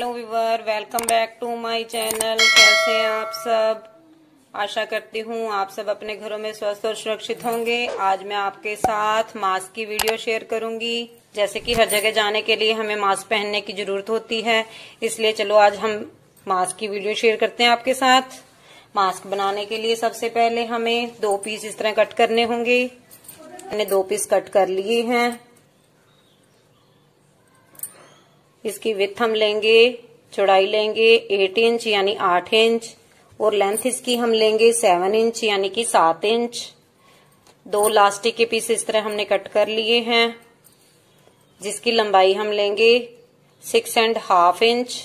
Viewer welcome back to my channel कैसे हैं आप सब? आशा करती हूँ आप सब अपने घरों में स्वस्थ और सुरक्षित होंगे। आज मैं आपके साथ मास्क की वीडियो शेयर करूँगी। जैसे कि हर जगह जाने के लिए हमें मास्क पहनने की ज़रूरत होती है, इसलिए चलो आज हम मास्क की वीडियो शेयर करते हैं आपके साथ। मास्क बनाने के लिए सबसे पहले हमें दो पीस इस तरह कट करने होंगे। मैंने दो पीस कट कर लिए हैं। इसकी विथ हम लेंगे, चौड़ाई लेंगे एट इंच यानी आठ इंच और लेंथ इसकी हम लेंगे सेवन इंच यानी कि सात इंच दो लास्टिक के पीस इस तरह हमने कट कर लिए हैं, जिसकी लंबाई हम लेंगे सिक्स एंड हाफ़ इंच